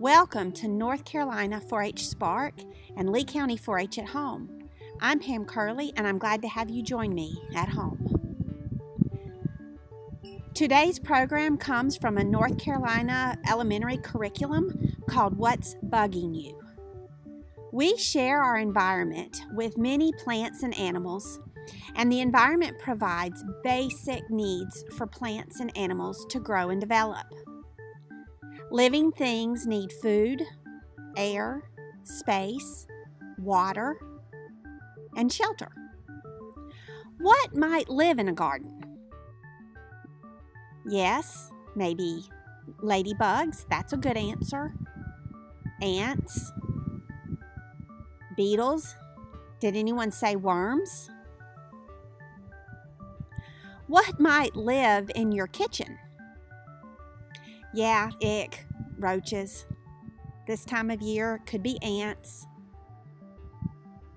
Welcome to North Carolina 4 H Spark and Lee County 4 H at Home. I'm Pam Kerley and I'm glad to have you join me at home. Today's program comes from a North Carolina elementary curriculum called What's Bugging You. We share our environment with many plants and animals, and the environment provides basic needs for plants and animals to grow and develop. Living things need food, air, space, water, and shelter. What might live in a garden? Yes, maybe ladybugs, that's a good answer. Ants, beetles. Did anyone say worms? What might live in your kitchen? Yeah, ick, roaches. This time of year could be ants,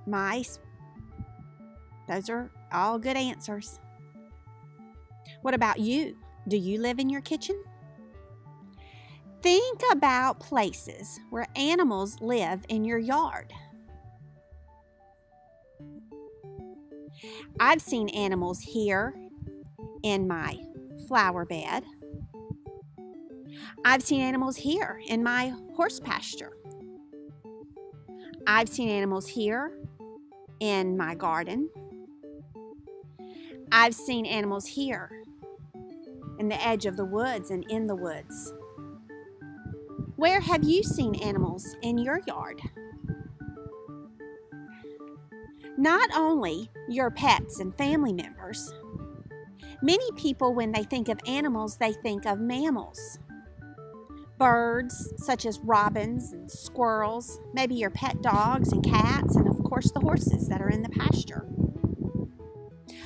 mice. Those are all good answers. What about you? Do you live in your kitchen? Think about places where animals live in your yard. I've seen animals here in my flower bed. I've seen animals here in my horse pasture. I've seen animals here in my garden. I've seen animals here in the edge of the woods and in the woods. Where have you seen animals in your yard? Not only your pets and family members, many people, when they think of animals, they think of mammals. Birds, such as robins and squirrels, maybe your pet dogs and cats, and of course the horses that are in the pasture.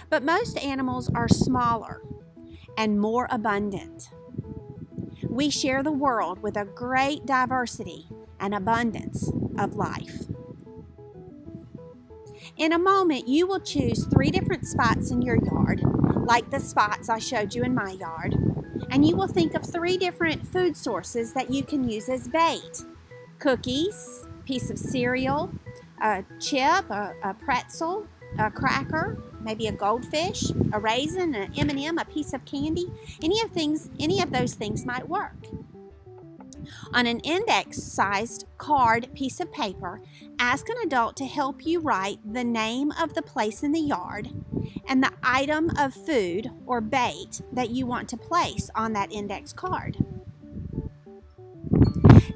But most animals are smaller and more abundant. We share the world with a great diversity and abundance of life. In a moment, you will choose three different spots in your yard, like the spots I showed you in my yard, and you will think of three different food sources that you can use as bait. Cookies, piece of cereal, a chip, a, a pretzel, a cracker, maybe a goldfish, a raisin, an M&M, a piece of candy. Any of things, any of those things might work. On an index-sized card piece of paper, ask an adult to help you write the name of the place in the yard and the item of food or bait that you want to place on that index card.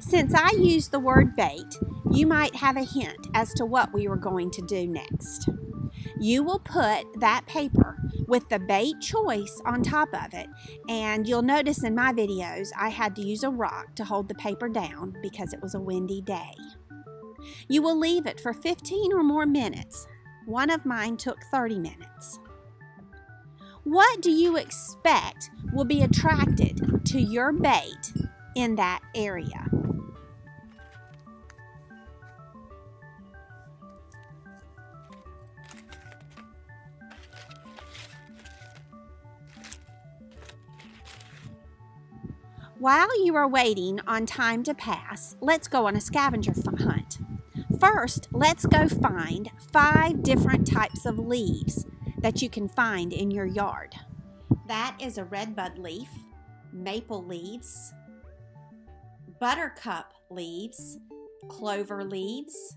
Since I used the word bait, you might have a hint as to what we were going to do next. You will put that paper with the bait choice on top of it. And you'll notice in my videos, I had to use a rock to hold the paper down because it was a windy day. You will leave it for 15 or more minutes. One of mine took 30 minutes. What do you expect will be attracted to your bait in that area? While you are waiting on time to pass, let's go on a scavenger hunt. First, let's go find five different types of leaves that you can find in your yard. That is a redbud leaf, maple leaves, buttercup leaves, clover leaves,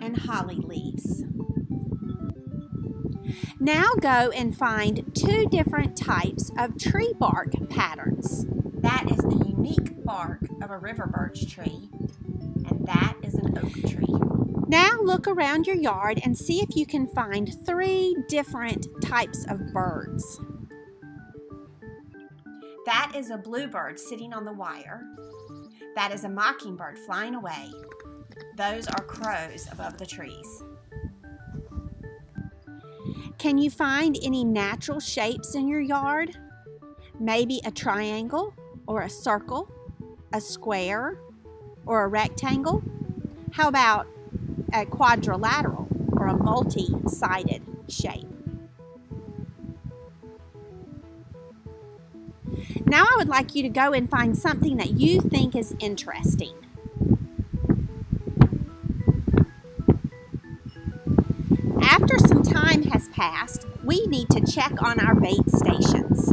and holly leaves. Now go and find two different types of tree bark patterns. That is the unique bark of a river birch tree, and that is an oak tree. Now look around your yard and see if you can find three different types of birds. That is a bluebird sitting on the wire. That is a mockingbird flying away. Those are crows above the trees. Can you find any natural shapes in your yard? Maybe a triangle or a circle, a square, or a rectangle? How about a quadrilateral or a multi-sided shape? Now I would like you to go and find something that you think is interesting. After some time has passed, we need to check on our bait stations.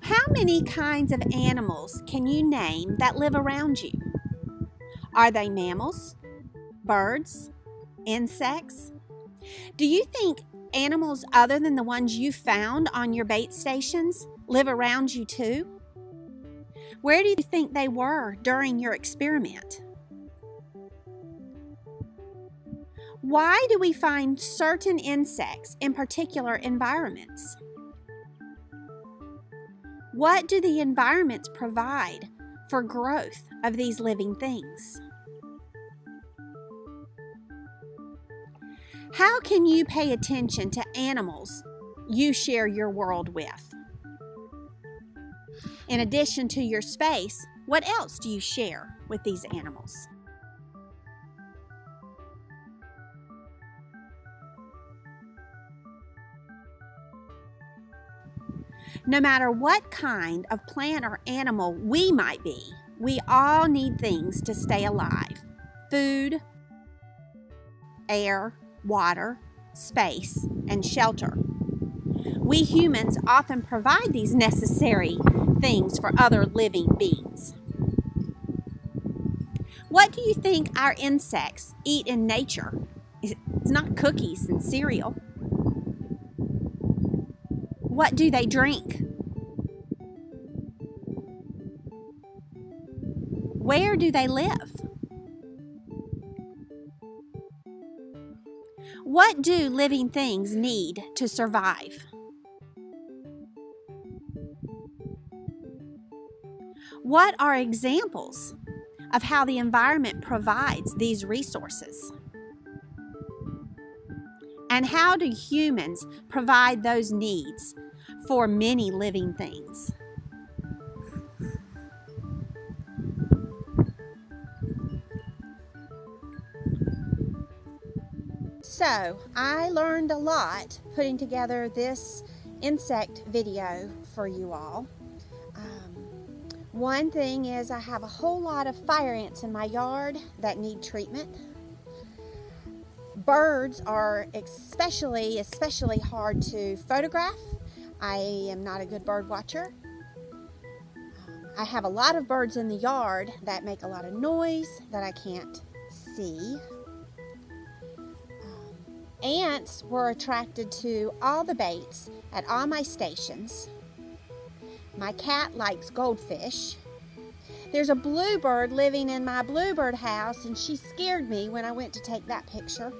How many kinds of animals can you name that live around you? Are they mammals, birds, insects? Do you think animals other than the ones you found on your bait stations live around you too? Where do you think they were during your experiment? Why do we find certain insects in particular environments? What do the environments provide for growth of these living things? How can you pay attention to animals you share your world with? In addition to your space, what else do you share with these animals? No matter what kind of plant or animal we might be, we all need things to stay alive food, air, water, space, and shelter. We humans often provide these necessary things for other living beings. What do you think our insects eat in nature? It's not cookies and cereal. What do they drink? Where do they live? What do living things need to survive? What are examples of how the environment provides these resources? And how do humans provide those needs for many living things? So, I learned a lot putting together this insect video for you all. Um, one thing is I have a whole lot of fire ants in my yard that need treatment. Birds are especially, especially hard to photograph. I am not a good bird watcher. I have a lot of birds in the yard that make a lot of noise that I can't see ants were attracted to all the baits at all my stations. My cat likes goldfish. There's a bluebird living in my bluebird house, and she scared me when I went to take that picture.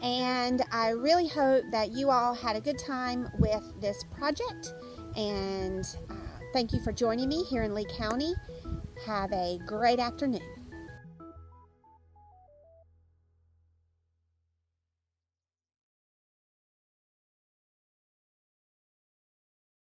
And I really hope that you all had a good time with this project. And uh, thank you for joining me here in Lee County. Have a great afternoon.